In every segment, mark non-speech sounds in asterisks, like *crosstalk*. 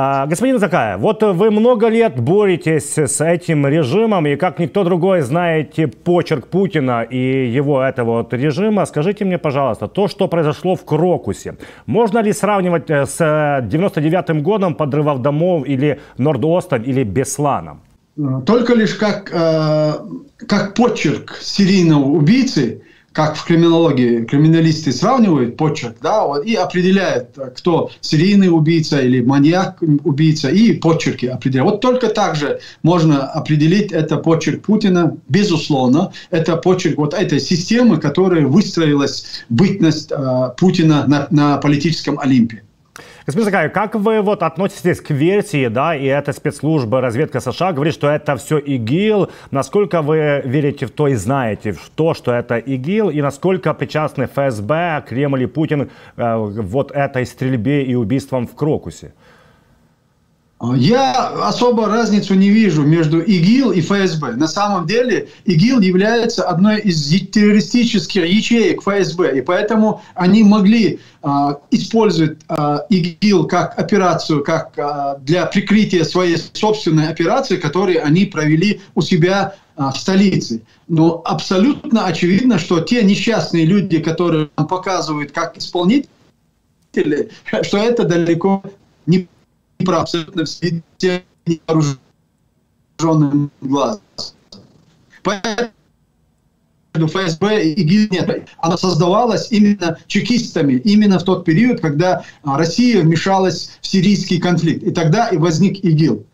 А, господин Закаев, вот вы много лет боретесь с этим режимом, и как никто другой знаете почерк Путина и его этого вот режима. Скажите мне, пожалуйста, то, что произошло в Крокусе, можно ли сравнивать э, с 99-м годом подрывов домов или Нордостом или Бесланом? Только лишь как, э, как почерк серийного убийцы – как в криминологии криминалисты сравнивают почерк, да, и определяют, кто серийный убийца или маньяк убийца, и почерки определяют. Вот только так же можно определить это почерк Путина, безусловно, это почерк вот этой системы, которая выстроилась бытность э, Путина на, на политическом Олимпе. Господин Закаев, как вы вот относитесь к версии, да, и эта спецслужба, разведка США говорит, что это все ИГИЛ. Насколько вы верите в то и знаете в то, что это ИГИЛ, и насколько причастны ФСБ, Кремль и Путин э, вот этой стрельбе и убийствам в Крокусе? Я особо разницу не вижу между ИГИЛ и ФСБ. На самом деле ИГИЛ является одной из террористических ячеек ФСБ, и поэтому они могли э, использовать э, ИГИЛ как операцию, как э, для прикрытия своей собственной операции, которую они провели у себя в столице. Но абсолютно очевидно, что те несчастные люди, которые показывают как исполнители, что это далеко не про абсолютно все невооруженным глазом. Поэтому ФСБ и ИГИЛ нет. Она создавалась именно чекистами, именно в тот период, когда Россия вмешалась в сирийский конфликт. И тогда и возник ИГИЛ.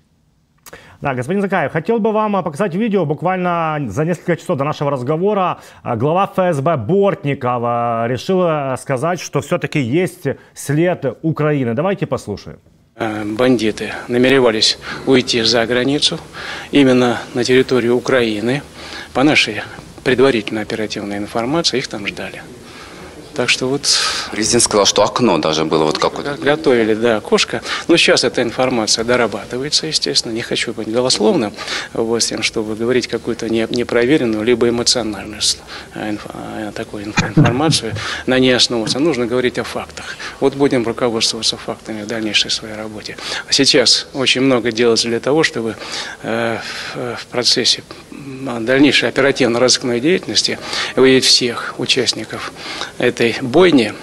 Да, господин Закаев, хотел бы вам показать видео буквально за несколько часов до нашего разговора. Глава ФСБ Бортникова решила сказать, что все-таки есть след Украины. Давайте послушаем. Э, бандиты намеревались уйти за границу, именно на территорию Украины. По нашей предварительной оперативной информации их там ждали. Так что вот... Президент сказал, что окно даже было вот какое-то. Готовили, да, окошко. Но сейчас эта информация дорабатывается, естественно. Не хочу быть голословным, вот, с тем, чтобы говорить какую-то непроверенную, либо эмоциональную э, э, такую информацию. *laughs* На ней основываться. Нужно говорить о фактах. Вот будем руководствоваться фактами в дальнейшей своей работе. А сейчас очень много делается для того, чтобы э, в процессе дальнейшей оперативно-розыскной деятельности выявить всех участников этой бойни,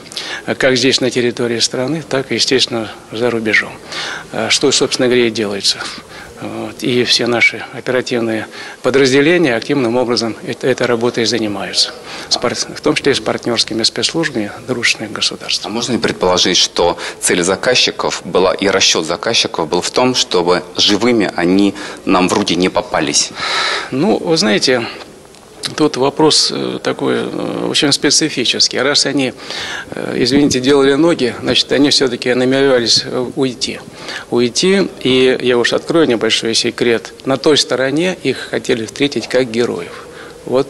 как здесь на территории страны, так и, естественно, за рубежом. А что, собственно говоря, и делается. Вот. И все наши оперативные подразделения активным образом этой работой занимаются. В том числе и с партнерскими спецслужбами дружественных государств. А можно ли предположить, что цель заказчиков была и расчет заказчиков был в том, чтобы живыми они нам вроде не попались? Ну, вы знаете, Тут вопрос э, такой э, очень специфический. Раз они, э, извините, делали ноги, значит, они все-таки намеревались уйти. Уйти, и я уж открою небольшой секрет, на той стороне их хотели встретить как героев. Вот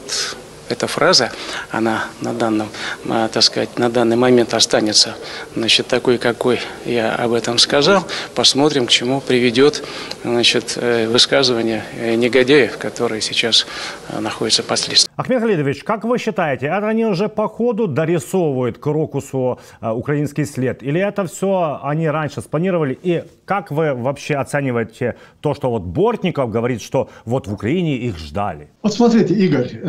эта фраза, она на данном, а, так сказать, на данный момент останется, значит, такой, какой я об этом сказал. Посмотрим, к чему приведет, значит, э, высказывание э, негодяев, которые сейчас э, находятся под следствием. Ахмед Халидович, как вы считаете, это они уже по ходу дорисовывают к Рокусу украинский след? Или это все они раньше спланировали? И как вы вообще оцениваете то, что вот Бортников говорит, что вот в Украине их ждали? Вот смотрите, Игорь,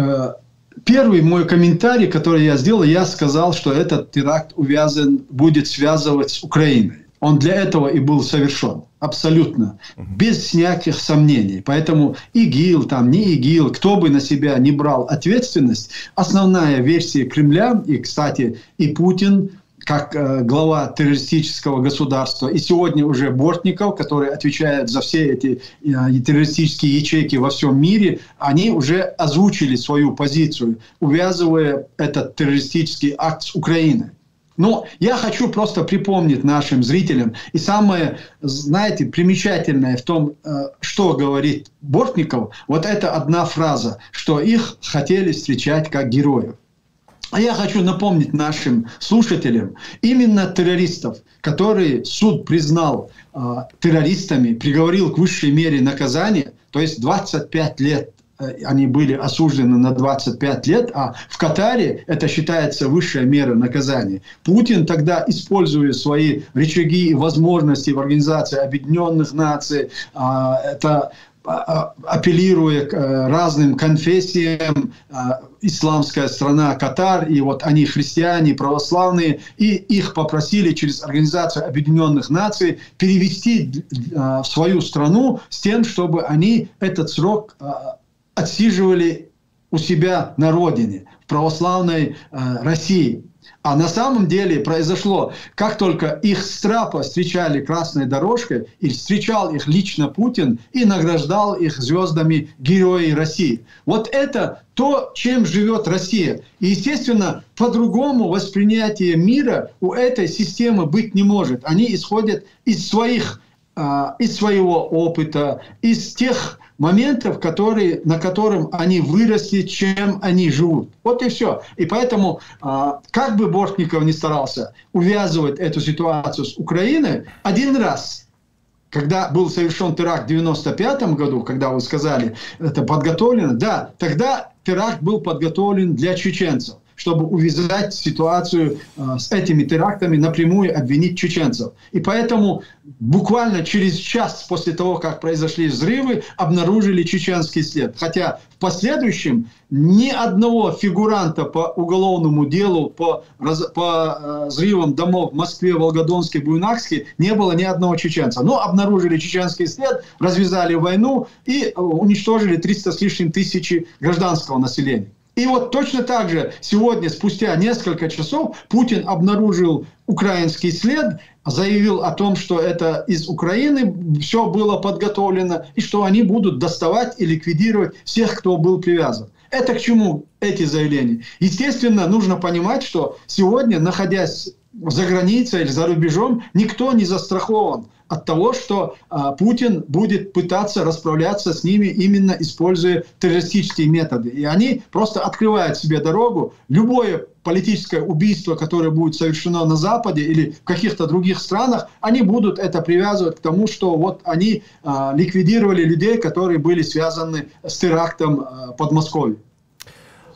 Первый мой комментарий, который я сделал, я сказал, что этот теракт увязан, будет связывать с Украиной. Он для этого и был совершен. Абсолютно. Без всяких сомнений. Поэтому ИГИЛ, там, не ИГИЛ, кто бы на себя не брал ответственность, основная версия Кремля, и, кстати, и Путин как э, глава террористического государства, и сегодня уже Бортников, который отвечает за все эти э, террористические ячейки во всем мире, они уже озвучили свою позицию, увязывая этот террористический акт с Украиной. Но я хочу просто припомнить нашим зрителям, и самое, знаете, примечательное в том, э, что говорит Бортников, вот это одна фраза, что их хотели встречать как героев. А я хочу напомнить нашим слушателям, именно террористов, которые суд признал э, террористами, приговорил к высшей мере наказания, то есть 25 лет э, они были осуждены на 25 лет, а в Катаре это считается высшая мера наказания. Путин тогда, используя свои рычаги и возможности в Организации Объединенных Наций, а, это апеллируя к э, разным конфессиям, исламская страна Катар, и вот они христиане, православные, и их попросили через Организацию Объединенных Наций перевести в свою страну с тем, чтобы они этот срок отсиживали у себя на родине, в православной России. А на самом деле произошло, как только их страпа встречали красной дорожкой, и встречал их лично Путин и награждал их звездами Герои России. Вот это то, чем живет Россия. И, естественно, по-другому воспринятие мира у этой системы быть не может. Они исходят из своих а, из своего опыта, из тех моментов, которые, на котором они выросли, чем они живут. Вот и все. И поэтому, а, как бы Бортников ни старался увязывать эту ситуацию с Украиной, один раз когда был совершен теракт в 95 году, когда вы сказали, это подготовлено, да, тогда теракт был подготовлен для чеченцев чтобы увязать ситуацию э, с этими терактами, напрямую обвинить чеченцев. И поэтому буквально через час после того, как произошли взрывы, обнаружили чеченский след. Хотя в последующем ни одного фигуранта по уголовному делу, по, по э, взрывам домов в Москве, Волгодонске, Буйнакске не было ни одного чеченца. Но обнаружили чеченский след, развязали войну и э, уничтожили 300 с лишним тысячи гражданского населения. И вот точно так же сегодня, спустя несколько часов, Путин обнаружил украинский след, заявил о том, что это из Украины все было подготовлено, и что они будут доставать и ликвидировать всех, кто был привязан. Это к чему эти заявления? Естественно, нужно понимать, что сегодня, находясь за границей или за рубежом, никто не застрахован от того, что а, Путин будет пытаться расправляться с ними именно используя террористические методы. И они просто открывают себе дорогу. Любое политическое убийство, которое будет совершено на Западе или в каких-то других странах, они будут это привязывать к тому, что вот они а, ликвидировали людей, которые были связаны с терактом а, в Подмосковье.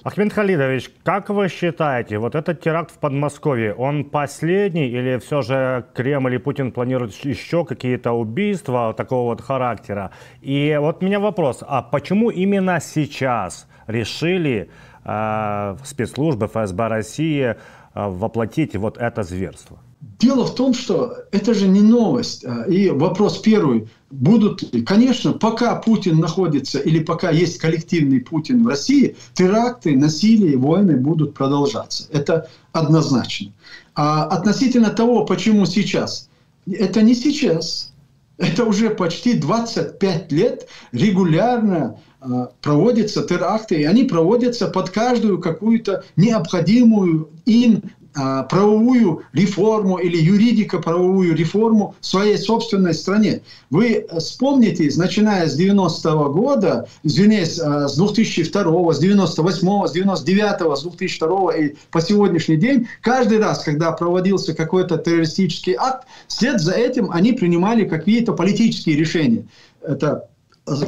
Ахмед Халидович, как вы считаете, вот этот теракт в Подмосковье, он последний или все же Кремль и Путин планируют еще какие-то убийства такого вот характера? И вот у меня вопрос, а почему именно сейчас решили э, спецслужбы ФСБ России э, воплотить вот это зверство? Дело в том, что это же не новость. А, и вопрос первый. Будут, конечно, пока Путин находится или пока есть коллективный Путин в России, теракты, насилие, войны будут продолжаться. Это однозначно. А относительно того, почему сейчас, это не сейчас. Это уже почти 25 лет регулярно а, проводятся теракты, и они проводятся под каждую какую-то необходимую им правовую реформу или юридико-правовую реформу в своей собственной стране. Вы вспомните, начиная с 90-го года, извиняюсь, а, с 2002, с 98, с 99, с 2002 и по сегодняшний день, каждый раз, когда проводился какой-то террористический акт, вслед за этим они принимали какие-то политические решения. Это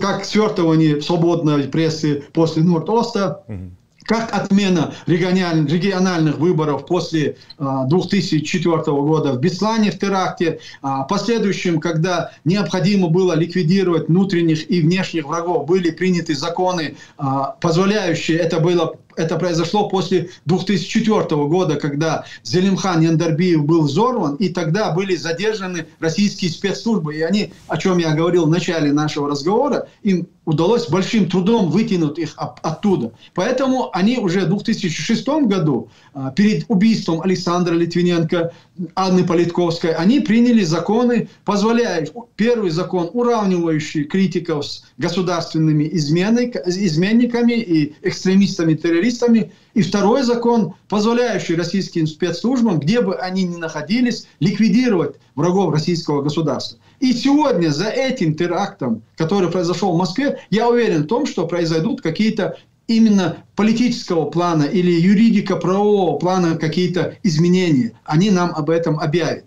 как свертывание свободной прессы после Норд-Оста, угу как отмена региональных выборов после 2004 а, года в Беслане в теракте, а, последующем, когда необходимо было ликвидировать внутренних и внешних врагов, были приняты законы, а, позволяющие, это было это произошло после 2004 года, когда Зелимхан Яндарбиев был взорван, и тогда были задержаны российские спецслужбы. И они, о чем я говорил в начале нашего разговора, им удалось большим трудом вытянуть их оттуда. Поэтому они уже в 2006 году, а, перед убийством Александра Литвиненко, Анны Политковской, они приняли законы, позволяющие, первый закон, уравнивающий критиков с государственными изменниками и экстремистами-террористами, и второй закон, позволяющий российским спецслужбам, где бы они ни находились, ликвидировать врагов российского государства. И сегодня за этим терактом, который произошел в Москве, я уверен в том, что произойдут какие-то именно политического плана или юридико-правового плана какие-то изменения. Они нам об этом объявят.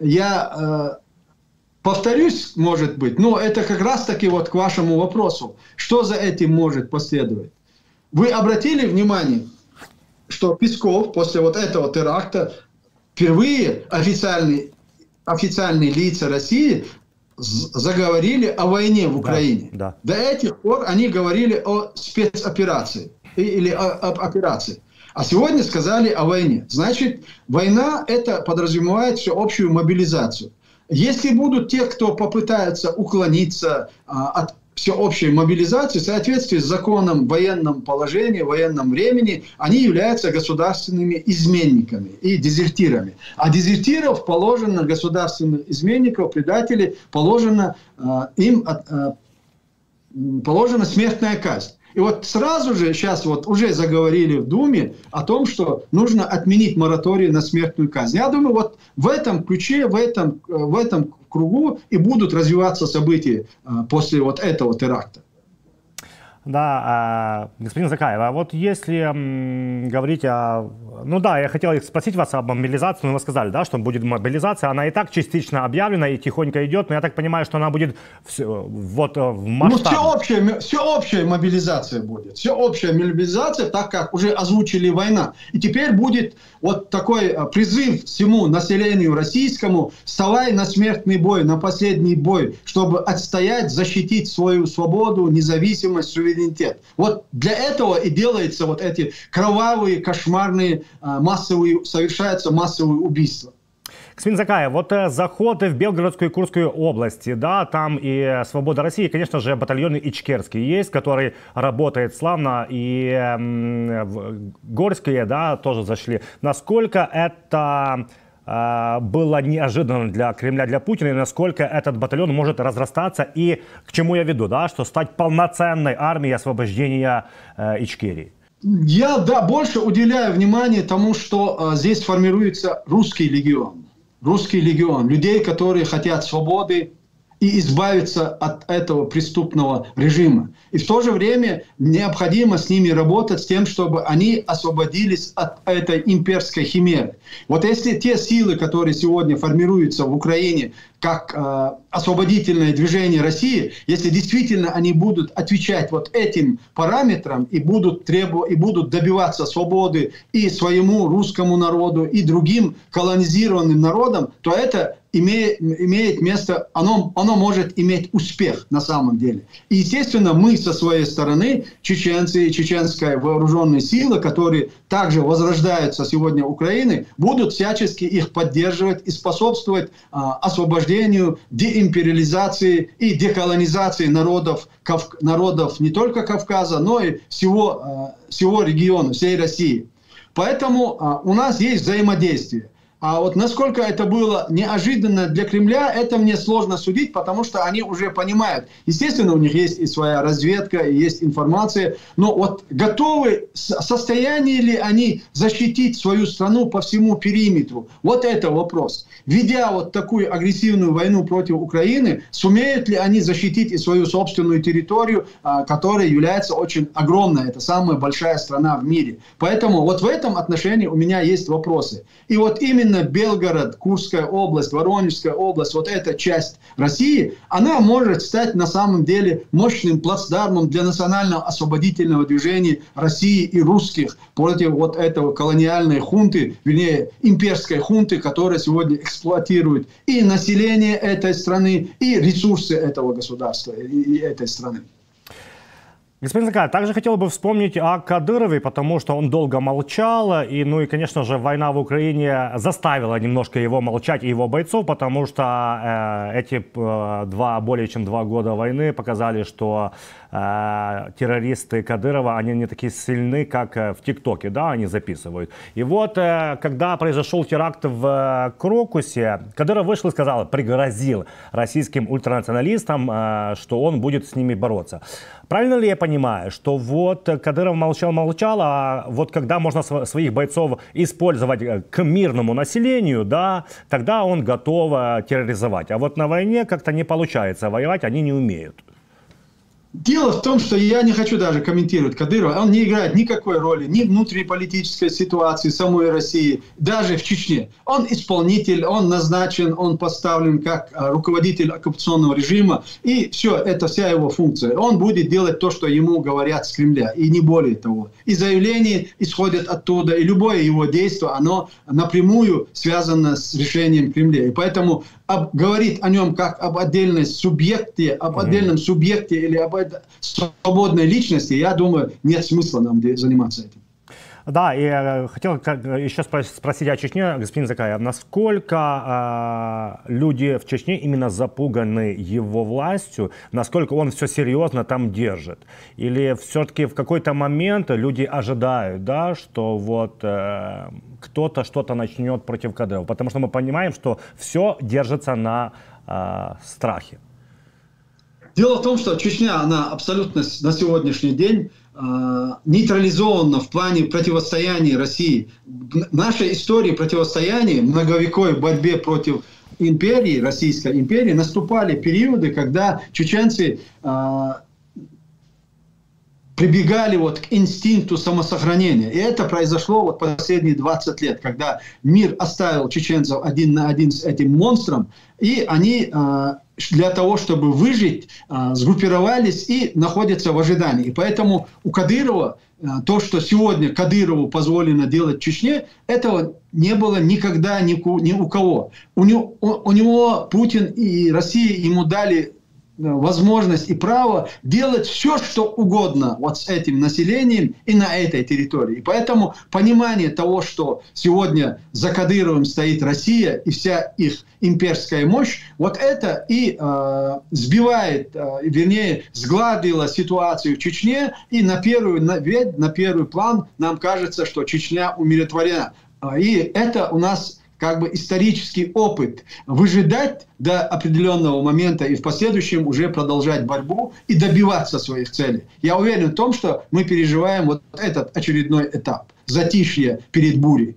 Я повторюсь, может быть, но это как раз-таки вот к вашему вопросу. Что за этим может последовать? Вы обратили внимание, что Песков после вот этого теракта впервые официальные, официальные лица России заговорили о войне в Украине. Да, да. До этих пор они говорили о спецоперации или о, об операции. А сегодня сказали о войне. Значит, война это подразумевает всеобщую мобилизацию. Если будут те, кто попытается уклониться а, от всеобщей мобилизации в соответствии с законом военном положении, военном времени, они являются государственными изменниками и дезертирами. А дезертиров положено, государственных изменников, предателей, положено э, им э, положена смертная казнь. И вот сразу же сейчас вот уже заговорили в Думе о том, что нужно отменить мораторий на смертную казнь. Я думаю, вот в этом ключе, в этом, в этом кругу и будут развиваться события а, после вот этого теракта. Да, а, господин Закаев, а вот если говорить о... Ну да, я хотел спросить вас об мобилизации, но вы сказали, да, что будет мобилизация. Она и так частично объявлена и тихонько идет, но я так понимаю, что она будет все, вот э, в масштабе. Ну, всеобщая, всеобщая мобилизация будет. Всеобщая мобилизация, так как уже озвучили война. И теперь будет вот такой э, призыв всему населению российскому, вставай на смертный бой, на последний бой, чтобы отстоять, защитить свою свободу, независимость, суверенитет суверенитет. Вот для этого и делаются вот эти кровавые, кошмарные, а, массовые, совершаются массовые убийства. Господин Закаев, вот э, заходы в Белгородскую и Курскую области, да, там и «Свобода России», конечно же, батальоны Ичкерский есть, который работает славно, и э, Горские, да, тоже зашли. Насколько это было неожиданно для Кремля, для Путина, и насколько этот батальон может разрастаться, и к чему я веду, да, что стать полноценной армией освобождения э, Ичкерии. Я, да, больше уделяю внимание тому, что э, здесь формируется русский легион. Русский легион. Людей, которые хотят свободы, и избавиться от этого преступного режима. И в то же время необходимо с ними работать с тем, чтобы они освободились от этой имперской химеры. Вот если те силы, которые сегодня формируются в Украине, как э, освободительное движение России, если действительно они будут отвечать вот этим параметрам и будут требовать и будут добиваться свободы и своему русскому народу и другим колонизированным народам, то это имеет, имеет место, оно, оно может иметь успех на самом деле. И, естественно, мы со своей стороны, чеченцы и чеченская вооруженные силы, которые также возрождаются сегодня Украины, будут всячески их поддерживать и способствовать а, освобождению, деимпериализации и деколонизации народов, кав, народов не только Кавказа, но и всего, а, всего региона, всей России. Поэтому а, у нас есть взаимодействие. А вот насколько это было неожиданно для Кремля, это мне сложно судить, потому что они уже понимают. Естественно, у них есть и своя разведка, и есть информация. Но вот готовы, в состоянии ли они защитить свою страну по всему периметру? Вот это вопрос. Ведя вот такую агрессивную войну против Украины, сумеют ли они защитить и свою собственную территорию, а, которая является очень огромной. Это самая большая страна в мире. Поэтому вот в этом отношении у меня есть вопросы. И вот именно именно Белгород, Курская область, Воронежская область, вот эта часть России, она может стать на самом деле мощным плацдармом для национального освободительного движения России и русских против вот этого колониальной хунты, вернее, имперской хунты, которая сегодня эксплуатирует и население этой страны, и ресурсы этого государства и этой страны. Господин Закаев, также хотел бы вспомнить о Кадырове, потому что он долго молчал, и, ну и, конечно же, война в Украине заставила немножко его молчать и его бойцов, потому что э, эти э, два, более чем два года войны показали, что э, террористы Кадырова, они не такие сильны, как э, в ТикТоке, да, они записывают. И вот, э, когда произошел теракт в э, Крокусе, Кадыров вышел и сказал, пригрозил российским ультранационалистам, э, что он будет с ними бороться. Правильно ли я понимаю, что вот Кадыров молчал-молчал, а вот когда можно своих бойцов использовать э, к мирному населению, да, тогда он готов э, терроризовать. А вот на войне как-то не получается воевать, они не умеют. Дело в том, что я не хочу даже комментировать Кадырова. Он не играет никакой роли ни внутри политической ситуации самой России, даже в Чечне. Он исполнитель, он назначен, он поставлен как а, руководитель оккупационного режима. И все, это вся его функция. Он будет делать то, что ему говорят с Кремля, и не более того. И заявления исходят оттуда, и любое его действие, оно напрямую связано с решением Кремля. И поэтому об, говорить о нем как об отдельной субъекте, об отдельном субъекте или об свободной личности, я думаю, нет смысла нам заниматься этим. Да, и э, хотел еще спросить о Чечне, господин Закаев, насколько э, люди в Чечне именно запуганы его властью, насколько он все серьезно там держит? Или все-таки в какой-то момент люди ожидают, да, что вот э, кто-то что-то начнет против Кадырова? Потому что мы понимаем, что все держится на э, страхе. Дело в том, что Чечня, она абсолютно на сегодняшний день э, нейтрализована в плане противостояния России. В нашей истории противостояния, многовековой борьбе против империи, Российской империи, наступали периоды, когда чеченцы э, прибегали вот к инстинкту самосохранения. И это произошло вот последние 20 лет, когда мир оставил чеченцев один на один с этим монстром, и они э, для того, чтобы выжить, а, сгруппировались и находятся в ожидании. И поэтому у Кадырова а, то, что сегодня Кадырову позволено делать в Чечне, этого не было никогда ни у кого. У него, у него Путин и Россия ему дали возможность и право делать все, что угодно вот с этим населением и на этой территории. И поэтому понимание того, что сегодня за Кадыровым стоит Россия и вся их имперская мощь, вот это и э, сбивает, э, вернее, сгладило ситуацию в Чечне, и на первый, на, на первый план нам кажется, что Чечня умиротворена. И это у нас как бы исторический опыт выжидать до определенного момента и в последующем уже продолжать борьбу и добиваться своих целей. Я уверен в том, что мы переживаем вот этот очередной этап затишье перед бурей.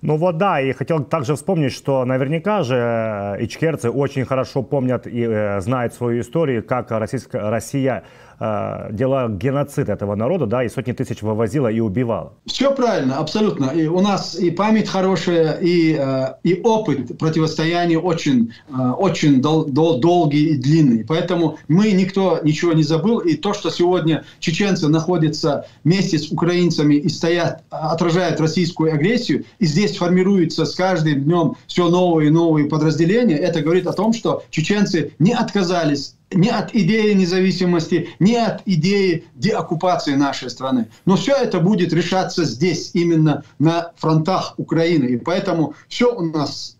Ну вот да, и хотел также вспомнить, что наверняка же э, ичкерцы очень хорошо помнят и э, знают свою историю, как российская, Россия э, делала геноцид этого народа, да, и сотни тысяч вывозила и убивала. Все правильно, абсолютно. И у нас и память хорошая, и, э, и опыт противостояния очень, э, очень дол, дол, долгий и длинный. Поэтому мы никто ничего не забыл. И то, что сегодня чеченцы находятся вместе с украинцами и стоят, отражают российскую агрессию, и здесь формируется с каждым днем все новые и новые подразделения, это говорит о том, что чеченцы не отказались не от идеи независимости, не от идеи деоккупации нашей страны. Но все это будет решаться здесь, именно на фронтах Украины. И поэтому все у нас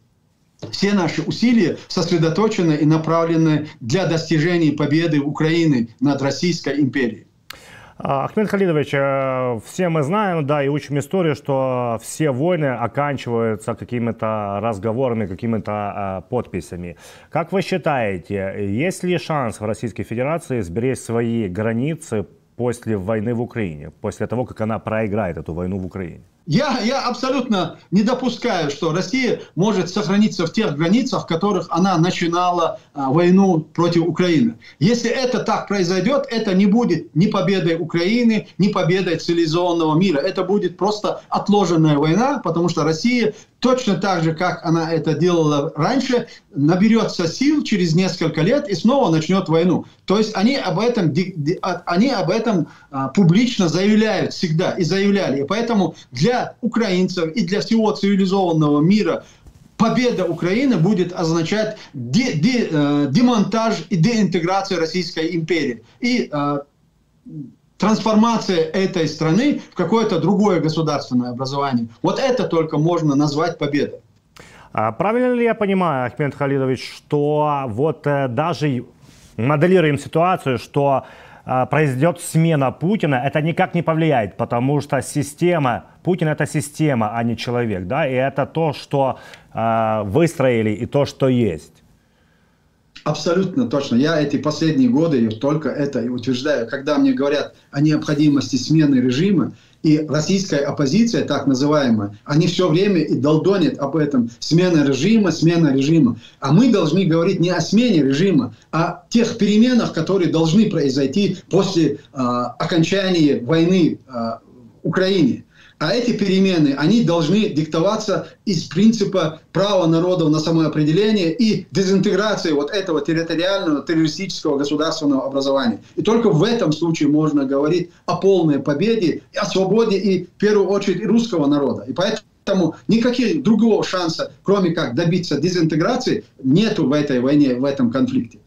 все наши усилия сосредоточены и направлены для достижения победы Украины над Российской империей. А, Ахмед Халидович, э, все мы знаем, да, и учим историю, что все войны оканчиваются какими-то разговорами, какими-то а, подписями. Как вы считаете, есть ли шанс в Российской Федерации сберечь свои границы после войны в Украине, после того, как она проиграет эту войну в Украине? Я, я абсолютно не допускаю, что Россия может сохраниться в тех границах, в которых она начинала а, войну против Украины. Если это так произойдет, это не будет ни победой Украины, ни победой цивилизованного мира. Это будет просто отложенная война, потому что Россия точно так же, как она это делала раньше, наберется сил через несколько лет и снова начнет войну. То есть они об этом, а, они об этом а, публично заявляют всегда и заявляли. И поэтому для украинцев и для всего цивилизованного мира победа Украины будет означать де, де, э, демонтаж и деинтеграцию Российской империи. И э, трансформация этой страны в какое-то другое государственное образование. Вот это только можно назвать победой. А правильно ли я понимаю, Ахмед Халидович, что вот э, даже моделируем ситуацию, что произойдет смена Путина, это никак не повлияет, потому что система, Путин это система, а не человек, да, и это то, что э, выстроили и то, что есть. Абсолютно точно. Я эти последние годы только это и утверждаю. Когда мне говорят о необходимости смены режима, И российская оппозиция, так называемая, они все время и долдонят об этом. Смена режима, смена режима. А мы должны говорить не о смене режима, а о тех переменах, которые должны произойти после э, окончания войны э, в Украине. А эти перемены, они должны диктоваться из принципа права народов на самоопределение и дезинтеграции вот этого территориального террористического государственного образования. И только в этом случае можно говорить о полной победе, о свободе и, в первую очередь, русского народа. И поэтому никаких другого шанса, кроме как добиться дезинтеграции, нету в этой войне, в этом конфликте.